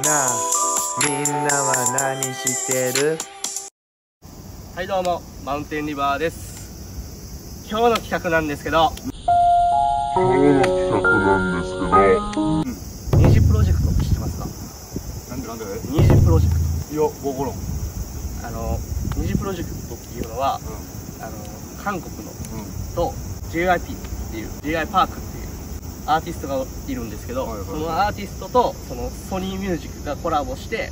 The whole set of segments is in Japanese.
なあ。みんなは何してる？はいどうも。マウンテンリバーです。今日の企画なんですけど。今日の企画なんですけど、二次プロジェクトって知ってますなんでなんで？か二次プロジェクいや、わからん。トあの二次プロジェクトっていうのはあの韓国のと JYP っていう J.I. パークアーティストがいるんですけど、はいはいそのアーティストとそのソニーミュージックがコラボして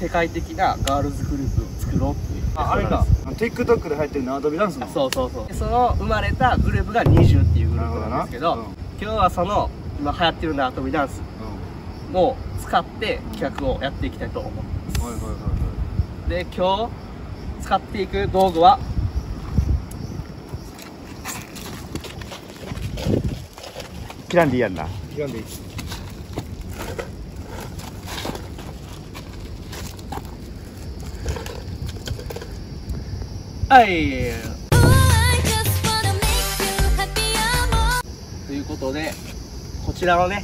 世界的なガールズグループを作ろうっていうあ、あれか。TikTok で入ってる縄跳びダンスの。そうそうそうでその生まれたグループが20っていうグループなんですけどなるほどな今日はその今流行ってる縄跳びダンスを使って企画をやっていきたいと思ううん。はいはいはいはで今日使っていく道具は切らんでいいやんな。い。切らんでいい。はいということでこちらをね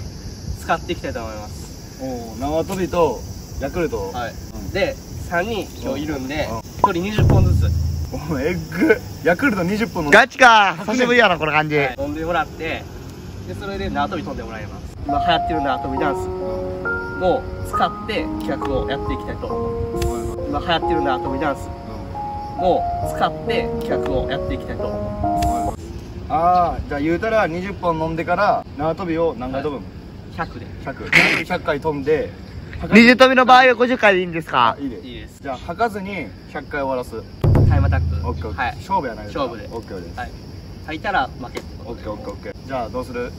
使っていきたいと思いますおお、縄跳びとヤクルト。はいで3人今日いるんでうん1人20本ずつ、おーエッグ。ヤクルト20本の。ガチか 久しぶりやな、この感じ。はい飛んでもらってでそれで縄跳び飛んでもらいます今流行ってる縄跳びダンスを使って企画をやっていきたいと思う今流行ってる縄跳びダンスを使って企画をやっていきたいと思うああ、じゃあ言うたら20本飲んでから縄跳びを何回飛ぶ？の100で ?100。100回飛んで。二重跳びの場合は50回でいいんですか？あ、いいで。いいですじゃあ吐かずに100回終わらす。タイムアタックオッケーオッケー。はい勝負やない勝負でオッケーです。はい吐いたら負けってことでオッケーオッケーオッケー。じゃあどうする？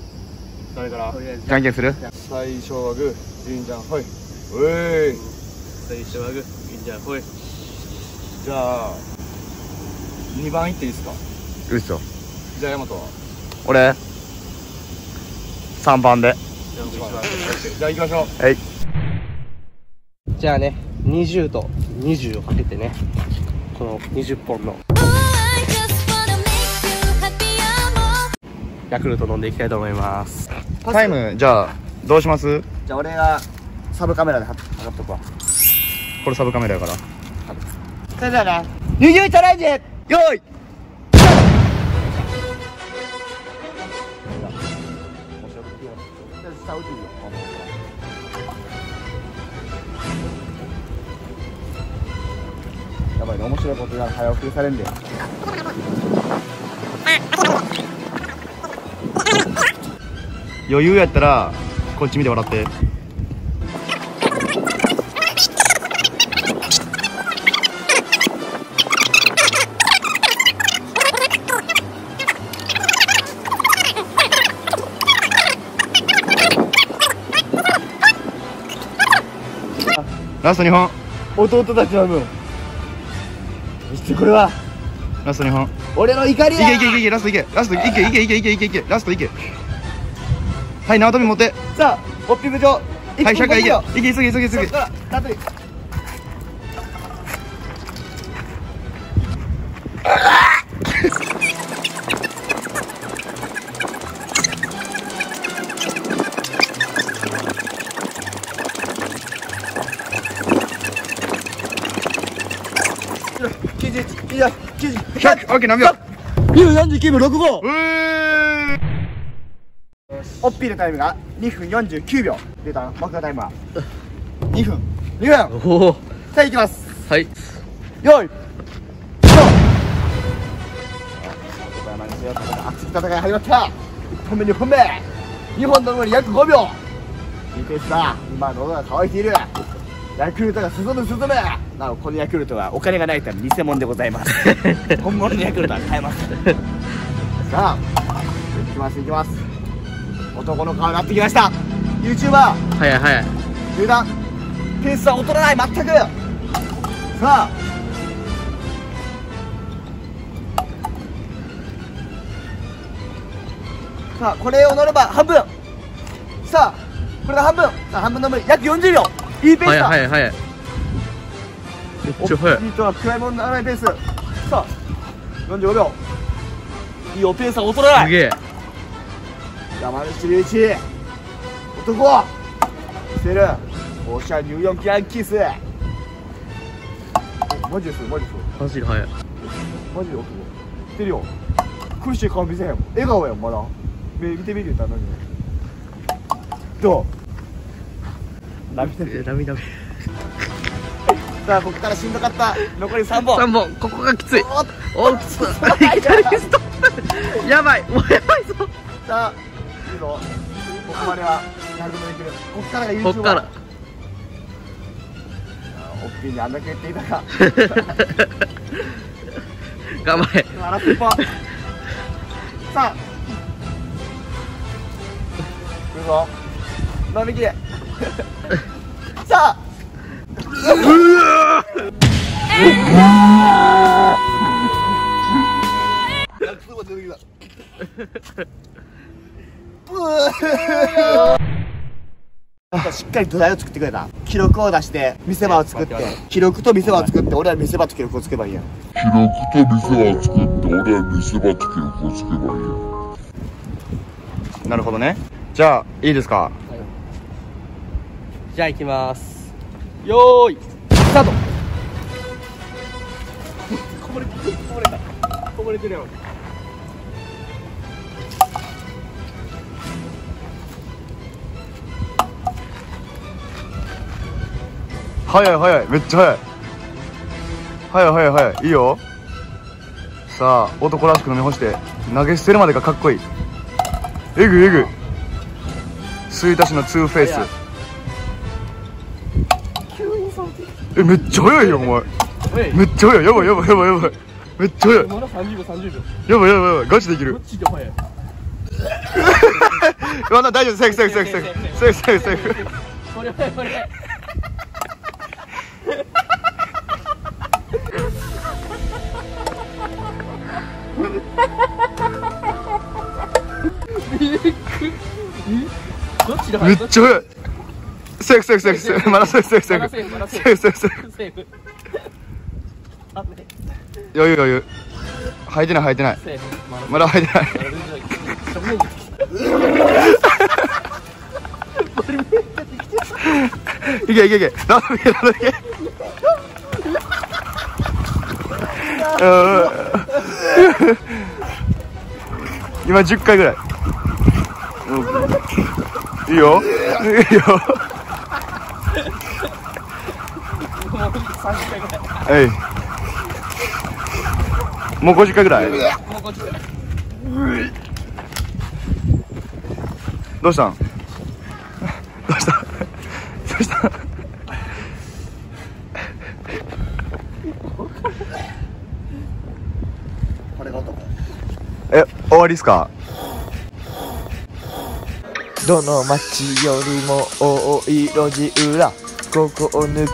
誰から？じゃんけんする？最初はグー、いいんじゃん、はい。うえい。最初はグーいいんじゃんほいじゃあ、2番いっていいですか？嘘。じゃあ、ヤマトは？俺、3番で。じゃあ1番。じゃあ行きましょう。はい。じゃあね20と20をかけてねこの20本のヤクルト飲んでいきたいと思います。タイム、じゃあ、どうします？じゃあ俺がサブカメラで測っとくわ。これサブカメラやから。それではな、ニューユーチャレンジ！よーいやばいね、面白いことが早送りされんで。余裕やったら、こっち見て笑って。ラスト2本。弟たちの分。これは、ラスト2本。俺の怒りいけいけいけいけ、ラストいけ。ラストいけいけいけいけいけ。ラストいけ。はい、縄跳び持って。さあ、ホッピング場。はい、100回いけ。いけ、急げ急げ急げそっ。から、ラトリ。91、90、90、100! オッケー、何秒49秒65うーオッピーのタイムが2分49秒。出た僕のタイムは2分。2分。おお。さあいきます。はい。よい。熱い戦い始まった。1本目2本目2本の上に約5秒。いいペースだ。今喉が渇いている。ヤクルトが進む進む。なおこのヤクルトはお金がないため偽物でございます。本物のヤクルトは買えますさあいきますいきます男の顔になってきました。YouTuber 早い早い。油断。ペースは劣らない。全く。さあ。さあこれを乗れば半分。さあこれが半分。さあ半分の分約40秒。いいペースだ。早い早いめっちゃ早い。いいとは暗いもんならないペース。さあ45秒。いいよペースは劣らない。すげえ山内隆一。男。見せる。おっしゃニューヨークヤンキース。おマジですマジですマジで早い。マジで男てるよ。苦しい顔見せへん。笑顔やんまだ。目見てみる言ったら何どう？涙。え涙。目 さあここからしんどかった。残り3本。3本。ここがきつい。おっおっ やばい。もうやばいぞ。さあいいぞここまでは何でもできる。ここからが YouTuber こっから。おっぴーにあんだけ言っていたか。頑張れ。ラスさあ。来るぞ。飲みきれ。さあ しっかり土台を作ってくれた。記録を出して見せ場を作って。記録と見せ場を作って俺は見せ場と記録をつけばいいや。ん記録と見せ場を作って、俺は見せ場と記録をつけばいいよ。なるほどね。じゃあいいですか？じゃあ行きます。よーいスタート。こぼれこぼれた。こぼれてるよ早い早い。めっちゃ早い。早い早い早い。いいよ。さあ男らしく飲み干して投げ捨てるまでがかっこいい。えぐいえぐい。吹田市のツーフェイス。えめっちゃ早いよお前。めっちゃ早い。やばいやばいやばいやばい。めっちゃ早い。まだ30秒30秒。やばいやばいやばい。ガチできる。マジで早い。まだ大丈夫セーフセーフセーフセーフ。セーフセーフセーフ。これこれめっちゃ早い。セーフセーフセーフセーフ。まだセーフセーフセーフ。セーフセーフ。セーフセーフ。あね余裕余裕。履いてない履いてない。まだ履いてない。いけいけいけ。ラブいけラブいけうん 今10回ぐらい、うん、いいよ。いいよ。もう30回ぐらい。えい。もう50回ぐらい。どうしたん？どうした？どうしたこれが男え終わりっすか？どの街よりも多い路地裏ここを抜け